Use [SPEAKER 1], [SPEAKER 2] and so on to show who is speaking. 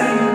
[SPEAKER 1] sing.